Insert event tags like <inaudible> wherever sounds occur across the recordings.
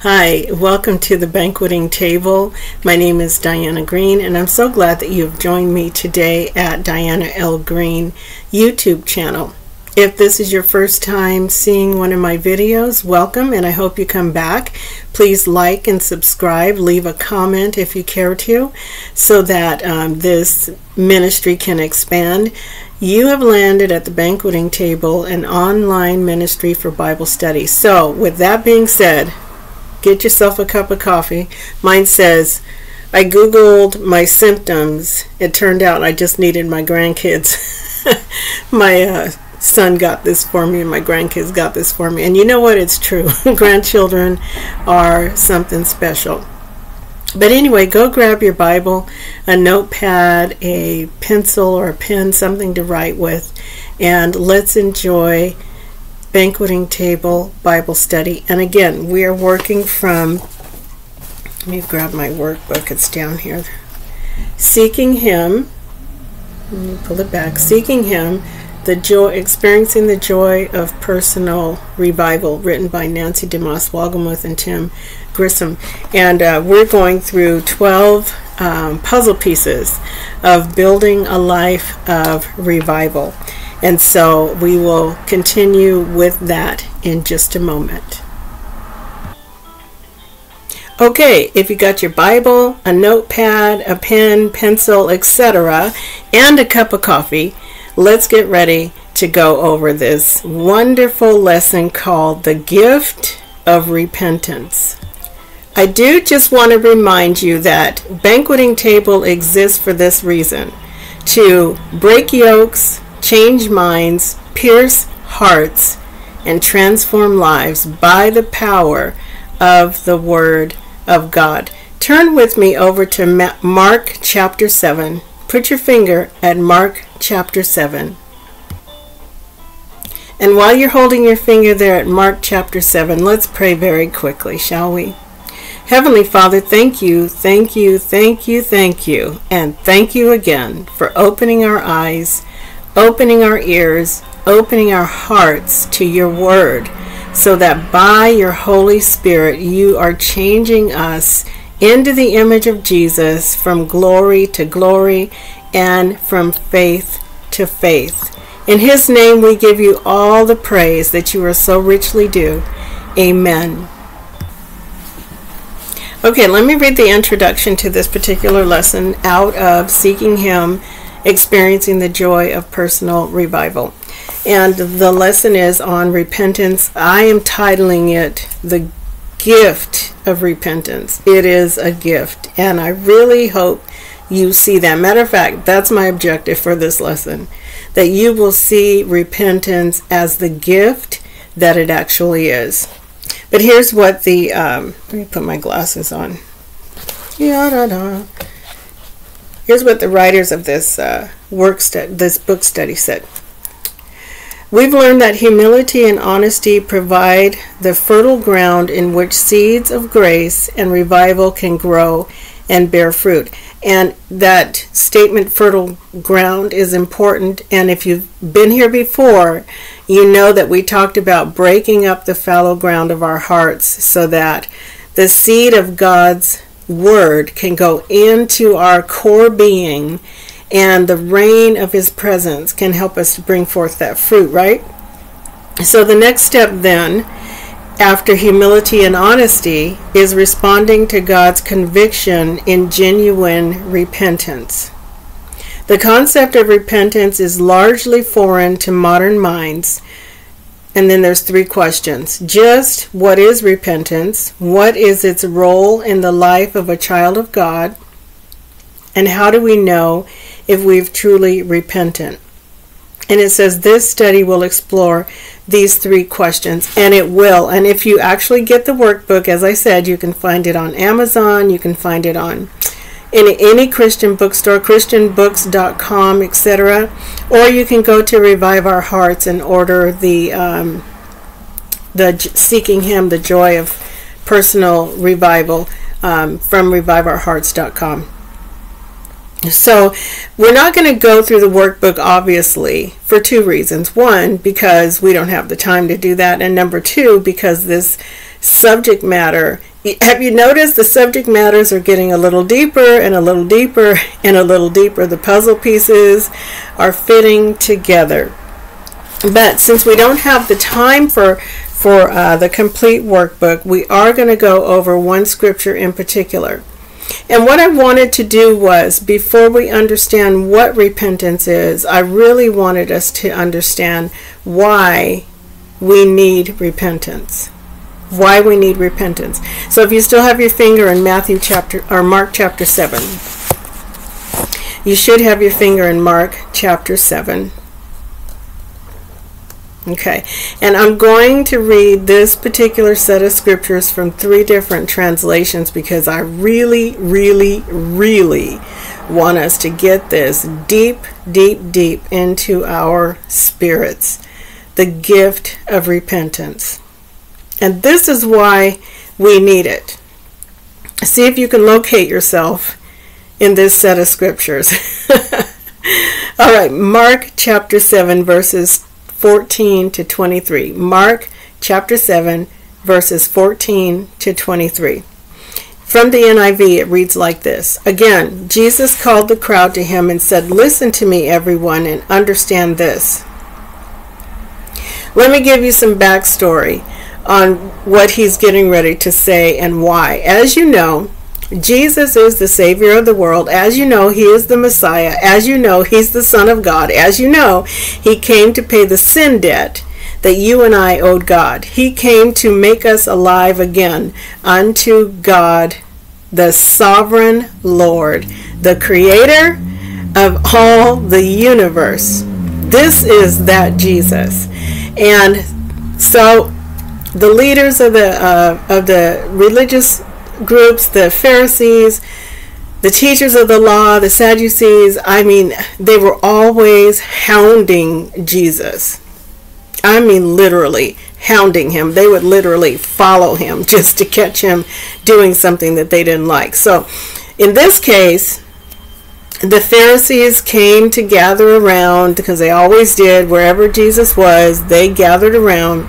Hi, welcome to the banqueting table. My name is Diana Green, and I'm so glad that you've joined me today at Diana L. Green YouTube channel. If this is your first time seeing one of my videos, welcome and I hope you come back. Please like and subscribe, leave a comment if you care to, so that um, this ministry can expand. You have landed at the banqueting table, an online ministry for Bible study. So, with that being said, get yourself a cup of coffee. Mine says, I Googled my symptoms. It turned out I just needed my grandkids. <laughs> my uh, son got this for me and my grandkids got this for me. And you know what? It's true. <laughs> Grandchildren are something special. But anyway, go grab your Bible, a notepad, a pencil or a pen, something to write with, and let's enjoy banqueting table Bible study. And again, we are working from, let me grab my workbook, it's down here. Seeking Him, let me pull it back, Seeking Him the joy, experiencing the joy of personal revival, written by Nancy DeMoss Wolgemuth and Tim Grissom, and uh, we're going through 12 um, puzzle pieces of building a life of revival, and so we will continue with that in just a moment. Okay, if you got your Bible, a notepad, a pen, pencil, etc., and a cup of coffee, let's get ready to go over this wonderful lesson called The Gift of Repentance. I do just want to remind you that Banqueting Table exists for this reason to break yokes, change minds, pierce hearts, and transform lives by the power of the Word of God. Turn with me over to Mark chapter 7. Put your finger at Mark chapter 7. And while you're holding your finger there at Mark chapter 7, let's pray very quickly, shall we? Heavenly Father, thank you, thank you, thank you, thank you, and thank you again for opening our eyes, opening our ears, opening our hearts to your word, so that by your Holy Spirit you are changing us into the image of Jesus from glory to glory and from faith to faith. In his name we give you all the praise that you are so richly due. Amen. Okay, let me read the introduction to this particular lesson out of Seeking Him, Experiencing the Joy of Personal Revival. And the lesson is on repentance. I am titling it The Gift of Repentance. It is a gift, and I really hope you see that. Matter of fact, that's my objective for this lesson that you will see repentance as the gift that it actually is. But here's what the, um, let me put my glasses on. Here's what the writers of this uh, work this book study said. We've learned that humility and honesty provide the fertile ground in which seeds of grace and revival can grow and bear fruit. And that statement, fertile ground, is important. And if you've been here before, you know that we talked about breaking up the fallow ground of our hearts so that the seed of God's word can go into our core being and the rain of his presence can help us to bring forth that fruit, right? So the next step then after humility and honesty is responding to God's conviction in genuine repentance. The concept of repentance is largely foreign to modern minds. And then there's three questions. Just what is repentance? What is its role in the life of a child of God? And how do we know if we've truly repentant? And it says this study will explore these three questions, and it will. And if you actually get the workbook, as I said, you can find it on Amazon, you can find it on any, any Christian bookstore, christianbooks.com, etc. Or you can go to Revive Our Hearts and order the um, the Seeking Him, the Joy of Personal Revival um, from reviveourhearts.com. So, we're not going to go through the workbook, obviously, for two reasons. One, because we don't have the time to do that, and number two, because this subject matter have you noticed the subject matters are getting a little deeper and a little deeper and a little deeper? The puzzle pieces are fitting together. But since we don't have the time for for uh, the complete workbook, we are going to go over one scripture in particular. And what I wanted to do was, before we understand what repentance is, I really wanted us to understand why we need repentance. Why we need repentance. So if you still have your finger in Matthew chapter or Mark chapter 7, you should have your finger in Mark chapter 7. Okay, and I'm going to read this particular set of scriptures from three different translations because I really, really, really want us to get this deep, deep, deep into our spirits the gift of repentance. And this is why we need it. See if you can locate yourself in this set of scriptures. <laughs> All right, Mark chapter 7, verses 14 to 23. Mark chapter 7, verses 14 to 23. From the NIV, it reads like this Again, Jesus called the crowd to him and said, Listen to me, everyone, and understand this. Let me give you some backstory on what he's getting ready to say and why. As you know, Jesus is the Savior of the world. As you know, He is the Messiah. As you know, He's the Son of God. As you know, He came to pay the sin debt that you and I owed God. He came to make us alive again unto God, the sovereign Lord, the Creator of all the universe. This is that Jesus. And so the leaders of the uh, of the religious groups, the Pharisees, the teachers of the law, the Sadducees, I mean, they were always hounding Jesus. I mean, literally hounding him. They would literally follow him <laughs> just to catch him doing something that they didn't like. So, in this case, the Pharisees came to gather around because they always did. Wherever Jesus was, they gathered around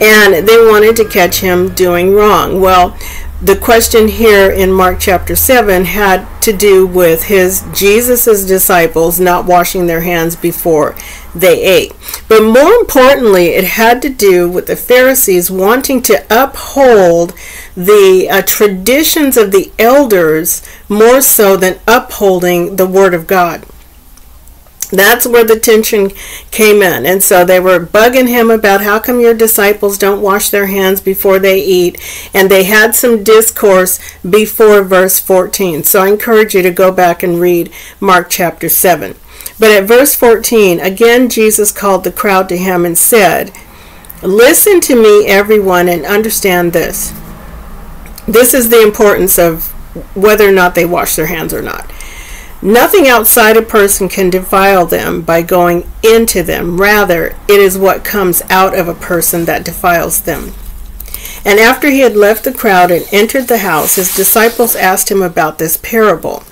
and they wanted to catch him doing wrong. Well, the question here in Mark chapter 7 had to do with his Jesus's disciples not washing their hands before they ate. But more importantly, it had to do with the Pharisees wanting to uphold the uh, traditions of the elders more so than upholding the word of God. That's where the tension came in. And so they were bugging him about how come your disciples don't wash their hands before they eat. And they had some discourse before verse 14. So I encourage you to go back and read Mark chapter 7. But at verse 14, again Jesus called the crowd to him and said, Listen to me, everyone, and understand this. This is the importance of whether or not they wash their hands or not. Nothing outside a person can defile them by going into them. Rather, it is what comes out of a person that defiles them. And after he had left the crowd and entered the house, his disciples asked him about this parable.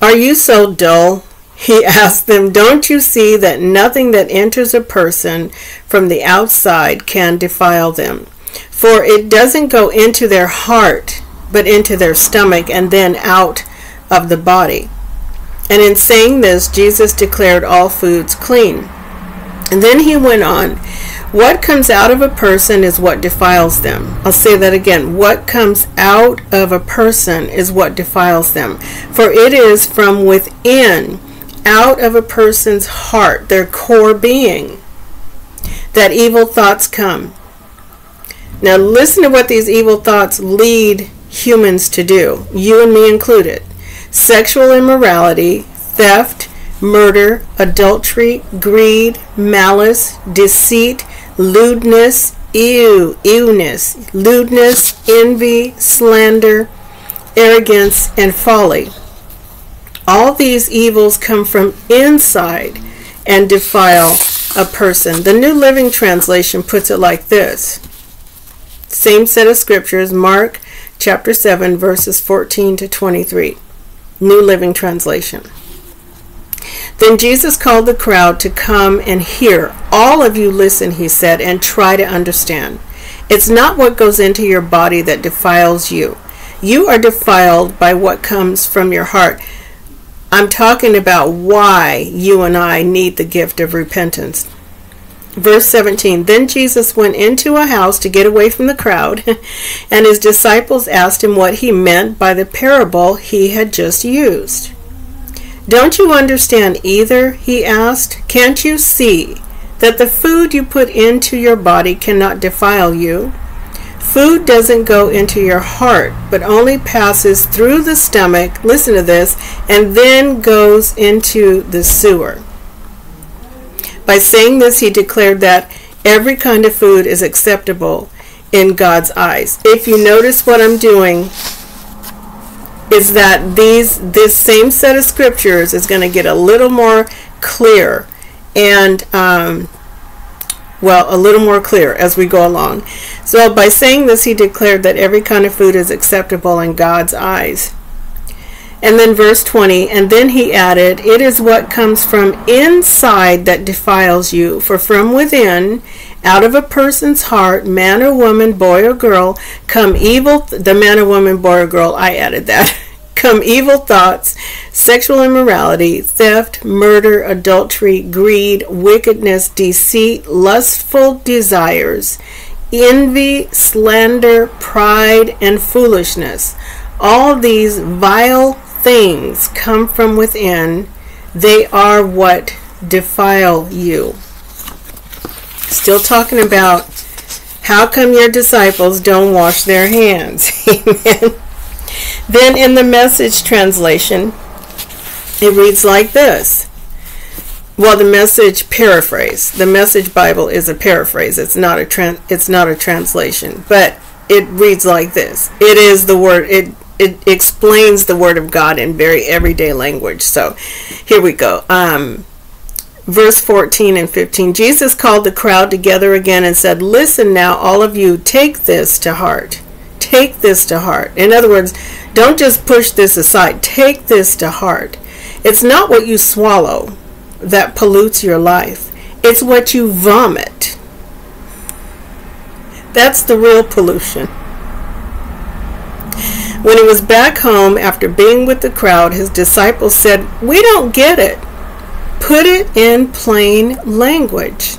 Are you so dull? He <laughs> asked them, Don't you see that nothing that enters a person from the outside can defile them? For it doesn't go into their heart, but into their stomach and then out of the body. And in saying this, Jesus declared all foods clean. And then he went on, What comes out of a person is what defiles them. I'll say that again. What comes out of a person is what defiles them. For it is from within, out of a person's heart, their core being, that evil thoughts come. Now, listen to what these evil thoughts lead humans to do, you and me included sexual immorality, theft, murder, adultery, greed, malice, deceit, lewdness, ew, ewness, lewdness, envy, slander, arrogance, and folly. All these evils come from inside and defile a person. The New Living Translation puts it like this. Same set of scriptures, Mark chapter 7, verses 14 to 23. New Living Translation. Then Jesus called the crowd to come and hear. All of you listen, he said, and try to understand. It's not what goes into your body that defiles you. You are defiled by what comes from your heart. I'm talking about why you and I need the gift of repentance. Verse 17 Then Jesus went into a house to get away from the crowd, <laughs> and his disciples asked him what he meant by the parable he had just used. Don't you understand either? He asked. Can't you see that the food you put into your body cannot defile you? Food doesn't go into your heart, but only passes through the stomach, listen to this, and then goes into the sewer. By saying this, he declared that every kind of food is acceptable in God's eyes. If you notice what I'm doing, is that these this same set of scriptures is going to get a little more clear and um, well a little more clear as we go along so by saying this he declared that every kind of food is acceptable in god's eyes and then verse 20, and then he added, It is what comes from inside that defiles you, for from within, out of a person's heart, man or woman, boy or girl, come evil, th- the man or woman, boy or girl, I added that, <laughs> come evil thoughts, sexual immorality, theft, murder, adultery, greed, wickedness, deceit, lustful desires, envy, slander, pride, and foolishness. All these vile things come from within, they are what defile you. Still talking about how come your disciples don't wash their hands? <laughs> Amen. Then in the message translation, it reads like this. Well, the message paraphrase. The message Bible is a paraphrase. It's not a tran- it's not a translation, but it reads like this. It is the word it it explains the word of God in very everyday language. So here we go. Um, verse 14 and 15 Jesus called the crowd together again and said, Listen now, all of you, take this to heart. Take this to heart. In other words, don't just push this aside, take this to heart. It's not what you swallow that pollutes your life, it's what you vomit. That's the real pollution. When he was back home after being with the crowd, his disciples said, We don't get it. Put it in plain language.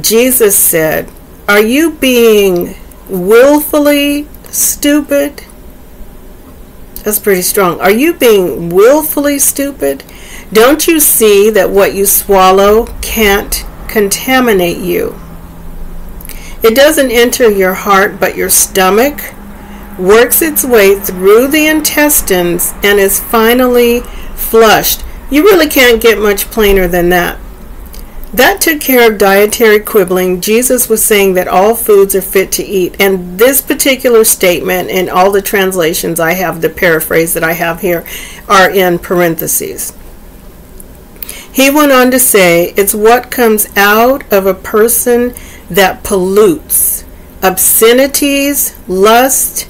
Jesus said, Are you being willfully stupid? That's pretty strong. Are you being willfully stupid? Don't you see that what you swallow can't contaminate you? It doesn't enter your heart but your stomach works its way through the intestines and is finally flushed. You really can't get much plainer than that. That took care of dietary quibbling. Jesus was saying that all foods are fit to eat. And this particular statement, in all the translations I have, the paraphrase that I have here, are in parentheses. He went on to say, It's what comes out of a person that pollutes obscenities, lust,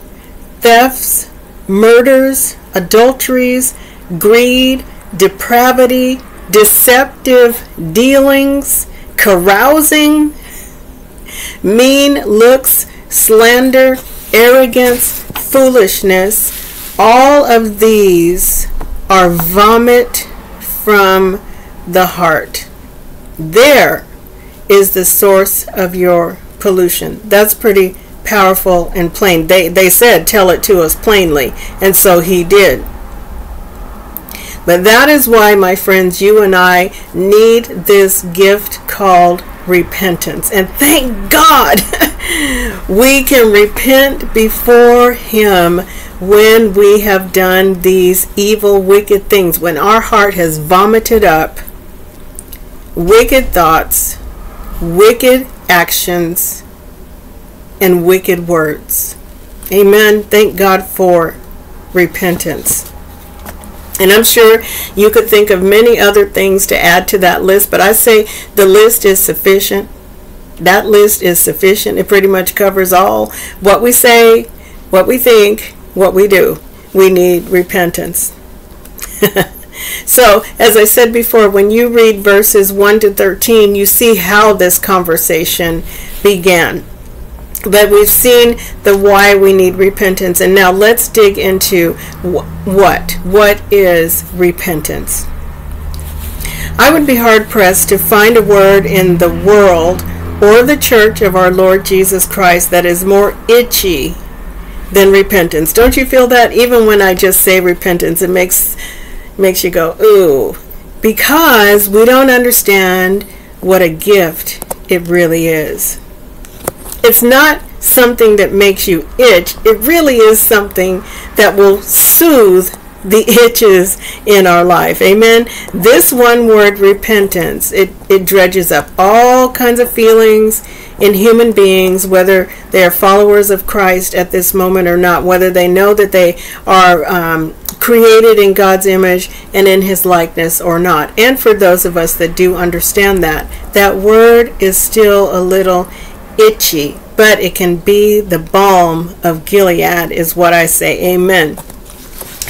thefts, murders, adulteries, greed, depravity, deceptive dealings, carousing, mean looks, slander, arrogance, foolishness. All of these are vomit from the heart. There is the source of your pollution. That's pretty powerful and plain. They, they said, Tell it to us plainly. And so he did. But that is why, my friends, you and I need this gift called repentance. And thank God <laughs> we can repent before Him when we have done these evil, wicked things. When our heart has vomited up wicked thoughts, wicked actions, and wicked words. Amen. Thank God for repentance. And I'm sure you could think of many other things to add to that list, but I say the list is sufficient. That list is sufficient. It pretty much covers all what we say, what we think, what we do. We need repentance. <laughs> So, as I said before, when you read verses 1 to 13, you see how this conversation began. But we've seen the why we need repentance, and now let's dig into wh- what. What is repentance? I would be hard pressed to find a word in the world or the church of our Lord Jesus Christ that is more itchy than repentance. Don't you feel that? Even when I just say repentance, it makes makes you go, ooh. Because we don't understand what a gift it really is. It's not something that makes you itch. It really is something that will soothe the <laughs> itches in our life. Amen. This one word repentance, it, it dredges up all kinds of feelings in human beings, whether they are followers of Christ at this moment or not, whether they know that they are um, created in God's image and in His likeness or not. And for those of us that do understand that, that word is still a little itchy, but it can be the balm of Gilead, is what I say. Amen.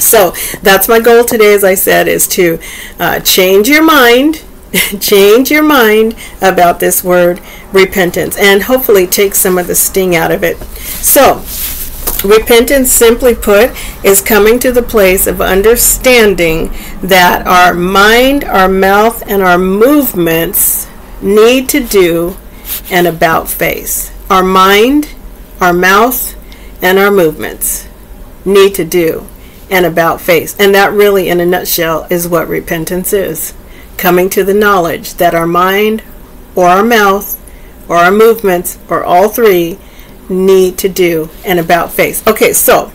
So that's my goal today, as I said, is to uh, change your mind, <laughs> change your mind about this word repentance, and hopefully take some of the sting out of it. So, repentance, simply put, is coming to the place of understanding that our mind, our mouth, and our movements need to do an about face. Our mind, our mouth, and our movements need to do and about face. And that really, in a nutshell, is what repentance is coming to the knowledge that our mind or our mouth or our movements or all three need to do an about face. Okay, so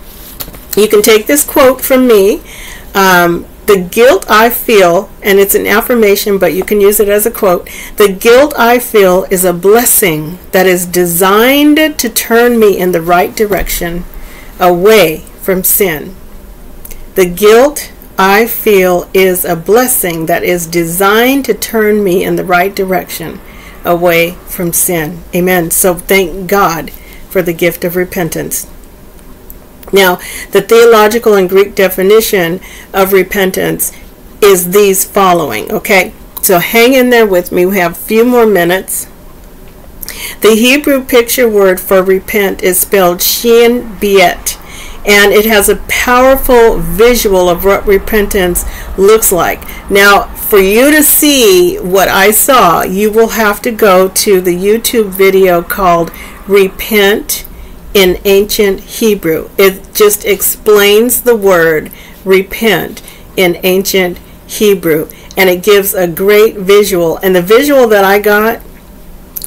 you can take this quote from me. Um, the guilt I feel, and it's an affirmation, but you can use it as a quote. The guilt I feel is a blessing that is designed to turn me in the right direction away from sin. The guilt I feel is a blessing that is designed to turn me in the right direction away from sin. Amen. So thank God for the gift of repentance. Now, the theological and Greek definition of repentance is these following, okay? So hang in there with me. We have a few more minutes. The Hebrew picture word for repent is spelled shin biet and it has a powerful visual of what repentance looks like. Now, for you to see what I saw, you will have to go to the YouTube video called Repent in Ancient Hebrew. It just explains the word repent in ancient Hebrew and it gives a great visual. And the visual that I got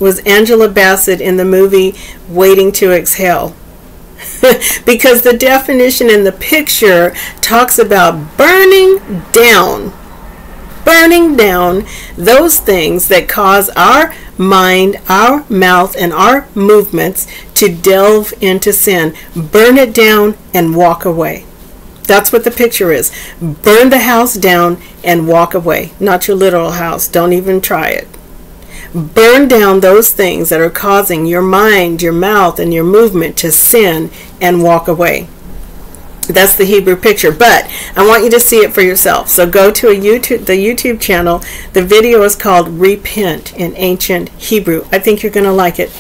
was Angela Bassett in the movie Waiting to Exhale. <laughs> because the definition in the picture talks about burning down burning down those things that cause our mind, our mouth, and our movements to delve into sin. Burn it down and walk away. That's what the picture is. Burn the house down and walk away. Not your literal house. Don't even try it. Burn down those things that are causing your mind, your mouth, and your movement to sin and walk away. That's the Hebrew picture, but I want you to see it for yourself. So go to a YouTube, the YouTube channel. The video is called Repent in Ancient Hebrew. I think you're going to like it.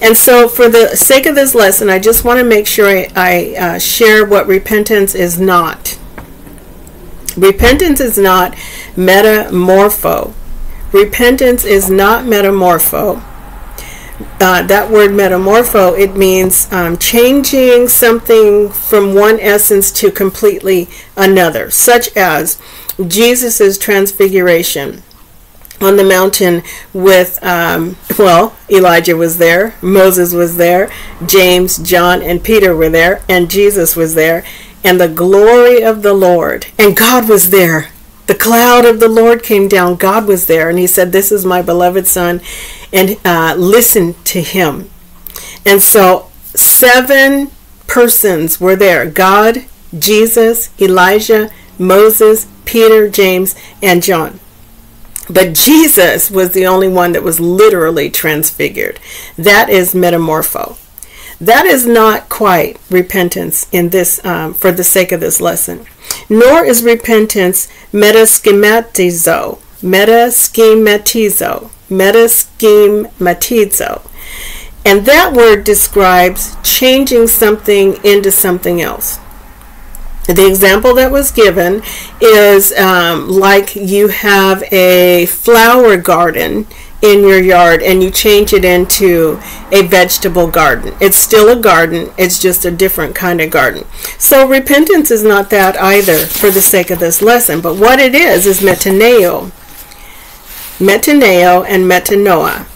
And so, for the sake of this lesson, I just want to make sure I, I uh, share what repentance is not. Repentance is not metamorpho. Repentance is not metamorpho. Uh, that word metamorpho, it means um, changing something from one essence to completely another, such as Jesus' transfiguration on the mountain with, um, well, Elijah was there, Moses was there, James, John, and Peter were there, and Jesus was there, and the glory of the Lord, and God was there. The cloud of the Lord came down. God was there, and He said, This is my beloved Son, and uh, listen to Him. And so, seven persons were there God, Jesus, Elijah, Moses, Peter, James, and John. But Jesus was the only one that was literally transfigured. That is metamorpho. That is not quite repentance in this um, for the sake of this lesson. Nor is repentance metaschematizo, metaschematizo, metaschematizo. And that word describes changing something into something else. The example that was given is um, like you have a flower garden in your yard and you change it into a vegetable garden. It's still a garden, it's just a different kind of garden. So repentance is not that either for the sake of this lesson, but what it is is metaneo. Metaneo and metanoia.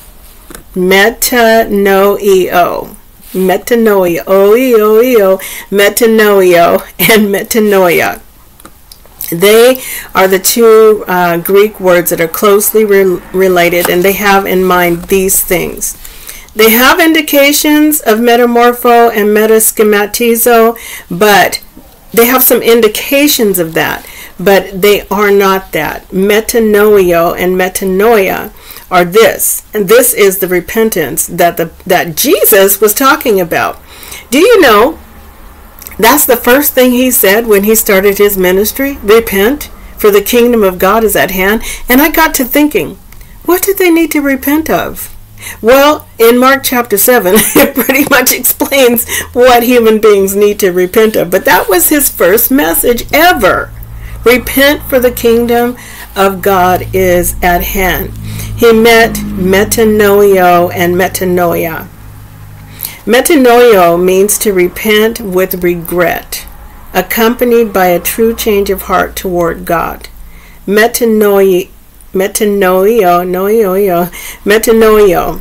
Metanoeo. Metanoia. O-E-O-E-O. Metanoio and metanoia. They are the two uh, Greek words that are closely re- related, and they have in mind these things. They have indications of metamorpho and metaschematizo, but they have some indications of that, but they are not that. Metanoio and metanoia are this, and this is the repentance that the that Jesus was talking about. Do you know that's the first thing he said when he started his ministry repent, for the kingdom of God is at hand. And I got to thinking, what did they need to repent of? Well, in Mark chapter 7, <laughs> it pretty much explains what human beings need to repent of. But that was his first message ever. Repent, for the kingdom of God is at hand. He met metanoio and metanoia. Metanoio means to repent with regret, accompanied by a true change of heart toward God. Metanoio, metanoio, noio, metanoio.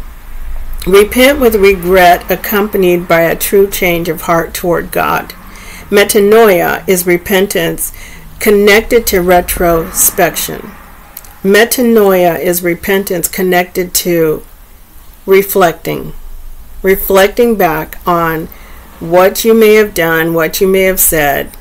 Repent with regret, accompanied by a true change of heart toward God. Metanoia is repentance connected to retrospection. Metanoia is repentance connected to reflecting reflecting back on what you may have done, what you may have said,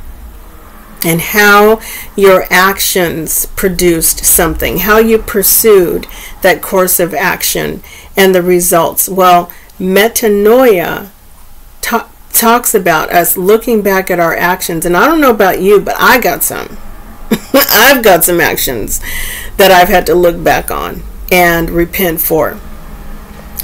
and how your actions produced something, how you pursued that course of action and the results. Well, metanoia ta- talks about us looking back at our actions, and I don't know about you, but I got some. <laughs> I've got some actions that I've had to look back on and repent for.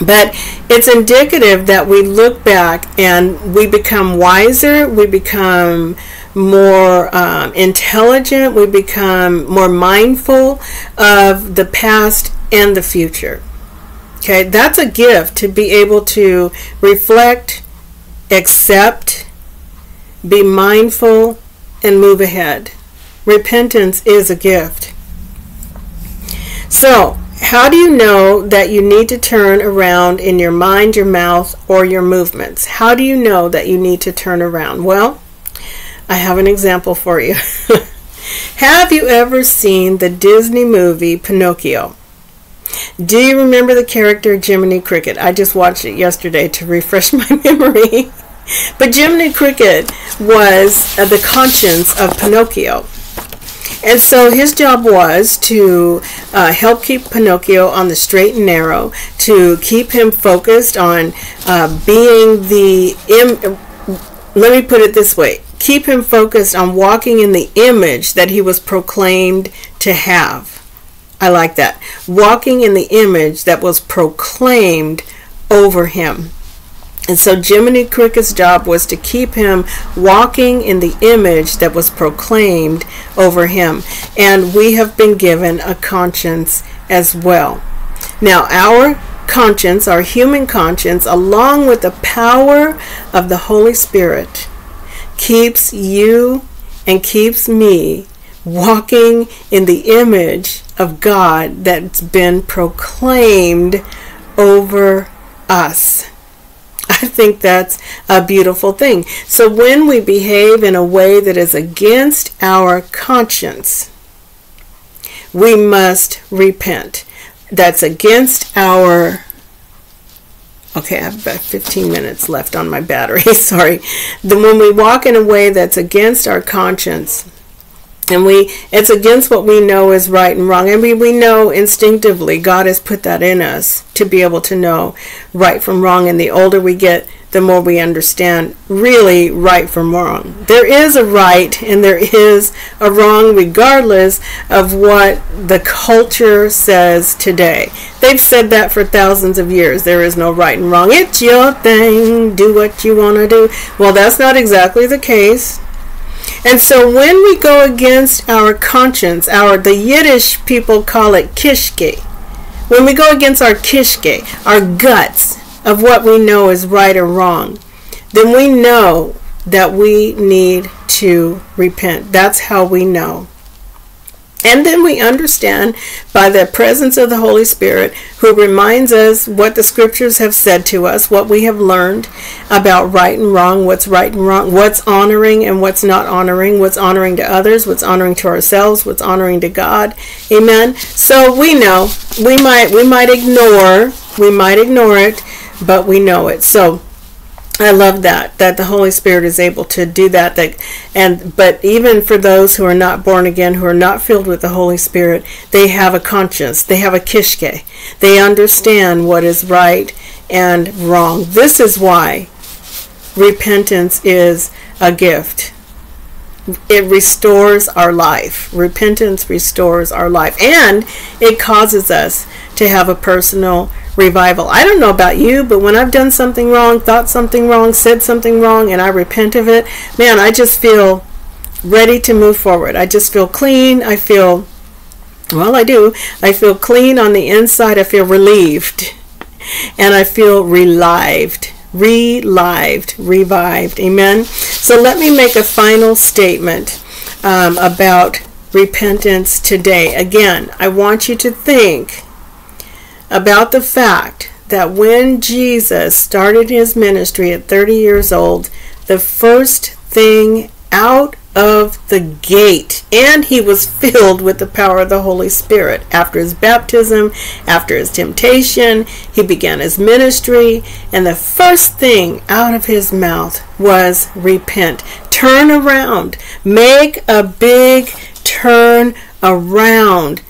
But it's indicative that we look back and we become wiser, we become more um, intelligent, we become more mindful of the past and the future. Okay, that's a gift to be able to reflect, accept, be mindful, and move ahead. Repentance is a gift. So, how do you know that you need to turn around in your mind, your mouth, or your movements? How do you know that you need to turn around? Well, I have an example for you. <laughs> have you ever seen the Disney movie Pinocchio? Do you remember the character Jiminy Cricket? I just watched it yesterday to refresh <laughs> my memory. But Jiminy Cricket was uh, the conscience of Pinocchio. And so his job was to uh, help keep Pinocchio on the straight and narrow, to keep him focused on uh, being the. Im- let me put it this way keep him focused on walking in the image that he was proclaimed to have. I like that. Walking in the image that was proclaimed over him. And so Jiminy Cricket's job was to keep him walking in the image that was proclaimed over him. And we have been given a conscience as well. Now, our conscience, our human conscience, along with the power of the Holy Spirit, keeps you and keeps me walking in the image of God that's been proclaimed over us. I think that's a beautiful thing. So when we behave in a way that is against our conscience, we must repent. That's against our Okay, I have about 15 minutes left on my battery. <laughs> Sorry. Then when we walk in a way that's against our conscience, and we it's against what we know is right and wrong and we, we know instinctively god has put that in us to be able to know right from wrong and the older we get the more we understand really right from wrong. There is a right and there is a wrong, regardless of what the culture says today. They've said that for thousands of years. There is no right and wrong. It's your thing. Do what you want to do. Well, that's not exactly the case. And so when we go against our conscience, our the Yiddish people call it kishke. When we go against our kishke, our guts, of what we know is right or wrong, then we know that we need to repent. That's how we know. And then we understand by the presence of the Holy Spirit, who reminds us what the scriptures have said to us, what we have learned about right and wrong, what's right and wrong, what's honoring and what's not honoring, what's honoring to others, what's honoring to ourselves, what's honoring to God. Amen. So we know we might we might ignore, we might ignore it, but we know it. So I love that that the Holy Spirit is able to do that. That and but even for those who are not born again, who are not filled with the Holy Spirit, they have a conscience. They have a kishke. They understand what is right and wrong. This is why repentance is a gift. It restores our life. Repentance restores our life, and it causes us to have a personal revival. I don't know about you, but when I've done something wrong, thought something wrong, said something wrong, and I repent of it, man, I just feel ready to move forward. I just feel clean. I feel, well, I do. I feel clean on the inside. I feel relieved. And I feel relived. Relived, revived. Amen. So let me make a final statement um, about repentance today. Again, I want you to think about the fact that when Jesus started his ministry at 30 years old, the first thing out of the gate, and he was filled with the power of the Holy Spirit. After his baptism, after his temptation, he began his ministry, and the first thing out of his mouth was repent. Turn around. Make a big turn around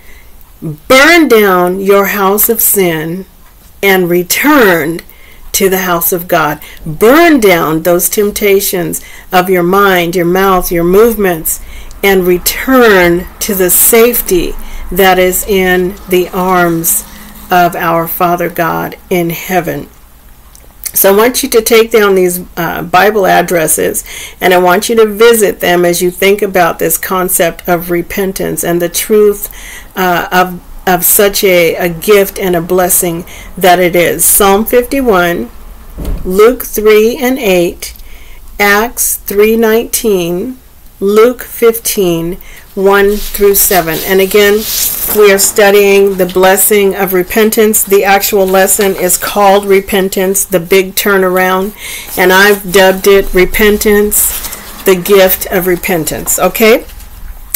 burn down your house of sin and return to the house of God. Burn down those temptations of your mind, your mouth, your movements, and return to the safety that is in the arms of our Father God in heaven. So I want you to take down these uh, Bible addresses and I want you to visit them as you think about this concept of repentance and the truth uh, of, of such a, a gift and a blessing that it is. Psalm 51, Luke 3 and 8, Acts 3:19, Luke 15, 1 through 7. And again, we are studying the blessing of repentance. The actual lesson is called Repentance, the Big Turnaround. And I've dubbed it Repentance, the Gift of Repentance. Okay?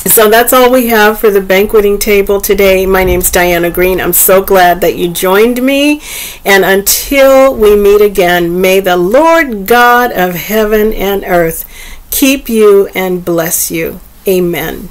So that's all we have for the banqueting table today. My name's Diana Green. I'm so glad that you joined me. And until we meet again, may the Lord God of heaven and earth keep you and bless you. Amen.